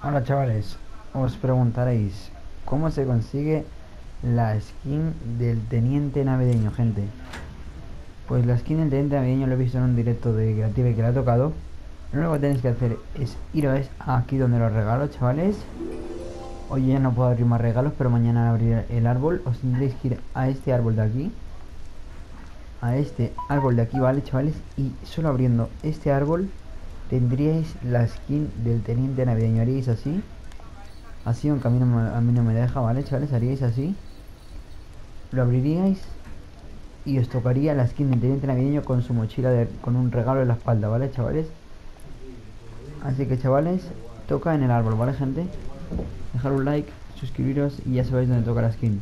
Hola chavales, os preguntaréis ¿Cómo se consigue la skin del teniente navideño, gente? Pues la skin del teniente navideño lo he visto en un directo de Creative que le ha tocado. Lo único que tenéis que hacer es iros aquí donde los regalos, chavales. Hoy ya no puedo abrir más regalos, pero mañana abrir el árbol. Os tendréis que ir a este árbol de aquí. A este árbol de aquí, ¿vale, chavales? Y solo abriendo este árbol tendríais la skin del teniente navideño. Haríais así. Así, aunque a mí, no me, a mí no me deja, ¿vale, chavales? Haríais así. Lo abriríais y os tocaría la skin del teniente navideño con su mochila, de, con un regalo en la espalda, ¿vale, chavales? Así que, chavales, toca en el árbol, ¿vale, gente? Dejar un like, suscribiros y ya sabéis dónde toca la skin.